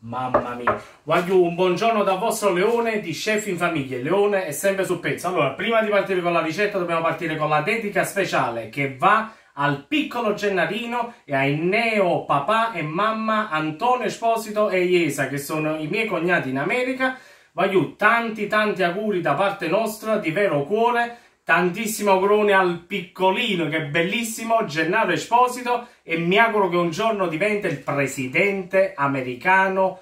Mamma mia. Voglio un buongiorno da vostro Leone di Chef in Famiglia. Leone è sempre sul pezzo. Allora, prima di partire con la ricetta dobbiamo partire con la dedica speciale che va al piccolo Gennarino e ai neo papà e mamma Antonio Esposito e Iesa che sono i miei cognati in America. Voglio tanti tanti auguri da parte nostra di vero cuore. Tantissimo augurone al piccolino che è bellissimo, Gennaro Esposito e mi auguro che un giorno diventi il presidente americano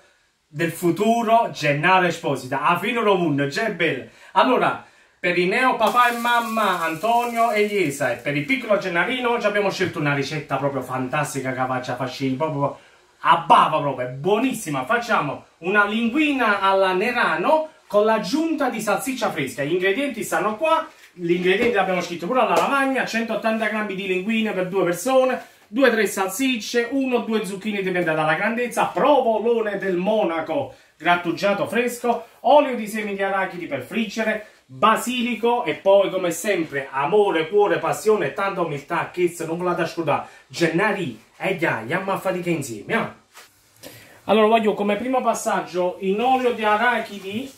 del futuro Gennaro Esposito. A fine mondo, già è bello. Allora, per i neo papà e mamma Antonio e Iesa e per il piccolo Gennarino oggi abbiamo scelto una ricetta proprio fantastica che faccia fascini, proprio a bava proprio, è buonissima. Facciamo una linguina alla Nerano con l'aggiunta di salsiccia fresca. Gli ingredienti stanno qua, gli ingredienti abbiamo scritto pure alla lavagna, 180 g di linguine per due persone, 2-3 salsicce, 1-2 zucchine dipende dalla grandezza, provolone del Monaco grattugiato fresco, olio di semi di arachidi per friggere, basilico e poi come sempre amore, cuore, passione e tanta umiltà che non ve la da scordare Gennari e già, andiamo a fatica insieme eh? allora voglio come primo passaggio in olio di arachidi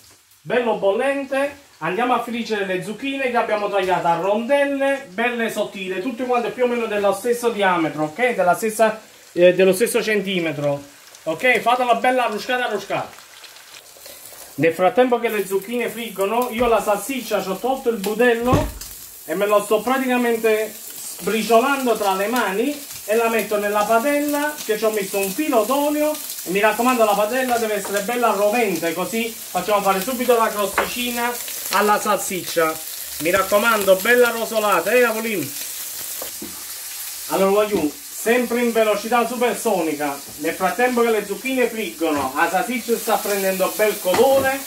bello bollente andiamo a friggere le zucchine che abbiamo tagliato a rondelle belle sottili tutte quante più o meno dello stesso diametro ok? Stessa, eh, dello stesso centimetro ok? Fatela bella arruscata arruscata nel frattempo che le zucchine friggono, io la salsiccia ci ho tolto il budello e me lo sto praticamente sbriciolando tra le mani e la metto nella padella che ci ho messo un filo d'olio. Mi raccomando la padella deve essere bella rovente così facciamo fare subito la crosticina alla salsiccia. Mi raccomando bella rosolata eh Avolin? Allora voglio sempre in velocità supersonica. Nel frattempo che le zucchine friggono la salsiccia sta prendendo bel colore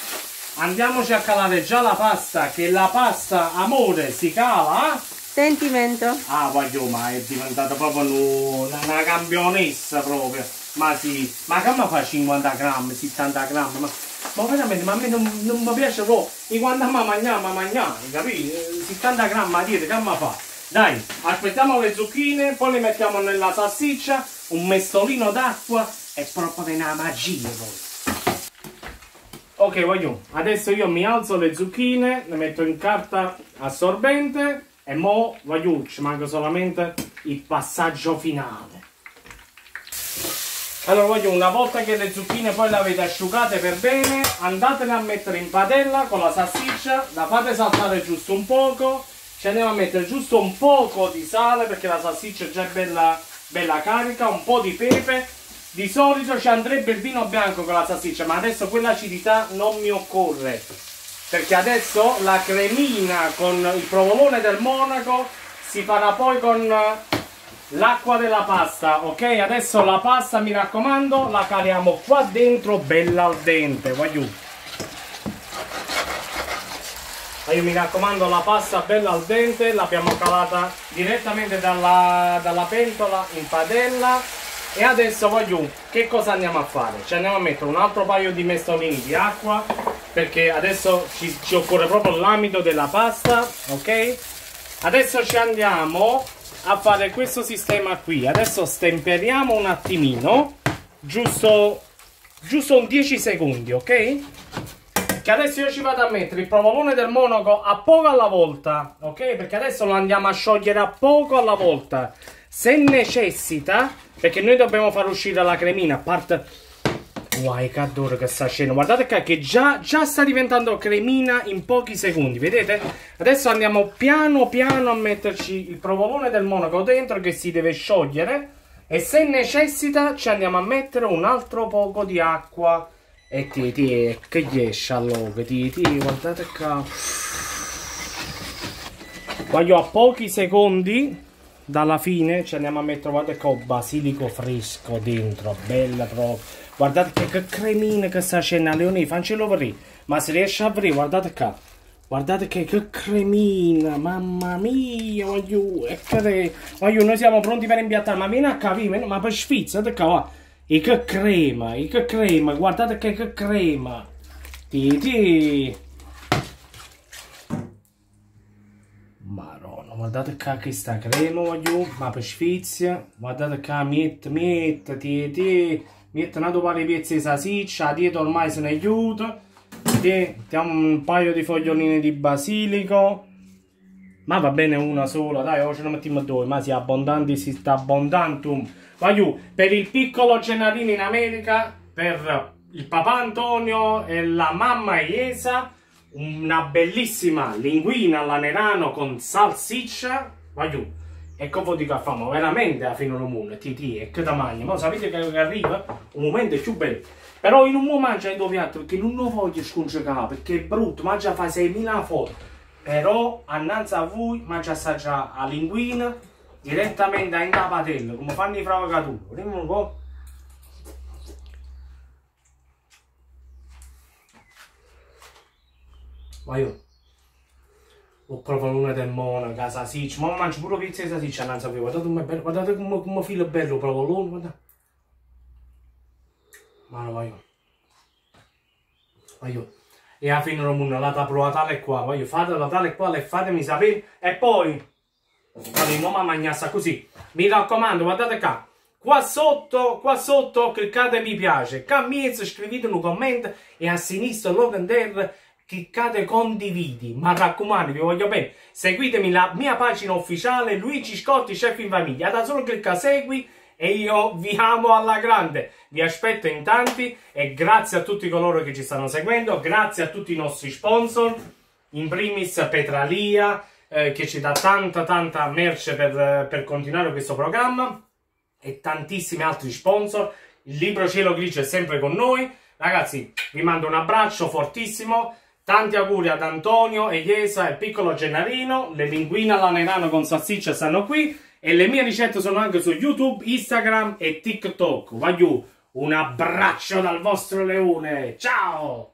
andiamoci a calare già la pasta che la pasta amore si cala. Sentimento. Ah voglio ma è diventata proprio una, una campionessa proprio. Ma sì ma che fa 50 grammi 70 grammi? Ma, ma veramente ma a me non, non mi piace proprio e quando mi mangiamo mangiamo capito 70 grammi a dire che mi fa dai, aspettiamo le zucchine, poi le mettiamo nella salsiccia, un mestolino d'acqua e proprio una magia poi. Ok, voglio. Adesso io mi alzo le zucchine, le metto in carta assorbente e mo voglio, ci manca solamente il passaggio finale. Allora voglio, una volta che le zucchine poi le avete asciugate per bene, andatele a mettere in padella con la salsiccia, la fate saltare giusto un poco ci andiamo a mettere giusto un poco di sale perché la salsiccia è già bella, bella carica, un po' di pepe. Di solito ci andrebbe il vino bianco con la salsiccia, ma adesso quell'acidità non mi occorre. Perché adesso la cremina con il provolone del Monaco si farà poi con l'acqua della pasta, ok? Adesso la pasta, mi raccomando, la caliamo qua dentro bella al dente, voglio. io mi raccomando la pasta bella al dente l'abbiamo calata direttamente dalla, dalla, pentola in padella e adesso voglio che cosa andiamo a fare ci andiamo a mettere un altro paio di mestolini di acqua perché adesso ci, ci occorre proprio l'amido della pasta ok adesso ci andiamo a fare questo sistema qui adesso stemperiamo un attimino giusto giusto un 10 secondi ok che adesso io ci vado a mettere il provolone del monaco a poco alla volta, ok? Perché adesso lo andiamo a sciogliere a poco alla volta. Se necessita, perché noi dobbiamo far uscire la cremina, a parte... Guai, che adoro che sta scena. Guardate qua che già, già sta diventando cremina in pochi secondi, vedete? Adesso andiamo piano piano a metterci il provolone del monaco dentro che si deve sciogliere. E se necessita ci andiamo a mettere un altro poco di acqua. E ti, ti, che riesce allora, ti, ti, guardate qua. Voglio a pochi secondi dalla fine ci andiamo a mettere, guardate qua, basilico fresco dentro, bella proprio. Guardate che, che cremina che sta scena, Leoni, fancelo vedere. Ma se riesce a vedere, guardate qua. Guardate che, che cremina, mamma mia, voglio, e che, voglio, noi siamo pronti per impiattare, ma vieni a capire, ma per sfizzate. E che crema, e che crema, guardate che, che crema. Titi. Maronna, guardate qua che sta crema voglio, ma per sfizia. Guardate qua, mietta, mietta, titi. metto una pare pezzi di salsiccia, dietro ormai se ne aiuta. Mettiamo un paio di fogliolini di basilico. Ma va bene una sola, dai, oggi ne mettiamo due, ma si abbondanti, si sta abbondantum. Vai per il piccolo Gennarino in America, per il papà Antonio e la mamma Iesa, una bellissima linguina alla nerano con salsiccia. Vai giù. E come dico, famo veramente a fine mondo, ti e che tamanho. Ma sapete che arriva un momento più bello. Però in un momento mangia indovinato perché non lo voglio scongiugare, perché è brutto, mangia fa 6.000 foto. Però, annanzi a voi, mangia assaggiare la linguina direttamente in capatello, come fanno i fravocatori. Vediamo un po'. Ma io ho provato una del monaca, salsiccia, ma mangio pure pizza di salsiccia, non sapevo. Guardate come bello, guardate come, come filo bello, proprio l'uno, guardate. Ma no, voglio. Voglio. E alla fine non mondo, la provata tale qua, voglio fatela tale qua e fatemi sapere. E poi, allora, non mi mangiassa così. Mi raccomando, guardate qua. Qua sotto, qua sotto cliccate mi piace, qua a mezzo scrivete un commento e a sinistra logo terra cliccate condividi, ma raccomando, vi voglio bene, seguitemi la mia pagina ufficiale Luigi Scotti Chef in Famiglia, da solo clicca segui e io vi amo alla grande, vi aspetto in tanti e grazie a tutti coloro che ci stanno seguendo, grazie a tutti i nostri sponsor, in primis Petralia, eh, che ci dà tanta tanta merce per, per continuare questo programma e tantissimi altri sponsor, il libro Cielo Grigio è sempre con noi, ragazzi vi mando un abbraccio fortissimo, Tanti auguri ad Antonio, Eliesa e piccolo Gennarino. Le linguine all'anerano con salsiccia stanno qui. E le mie ricette sono anche su YouTube, Instagram e TikTok. Giù, un abbraccio dal vostro leone. Ciao!